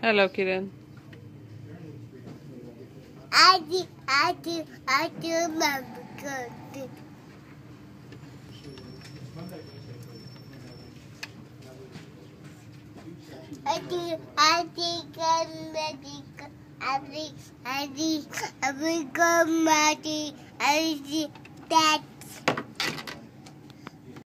Hello, Ciaran. I do, I do, I do remember good. I do, I think I'm. I think, I think, I think I'm. I think that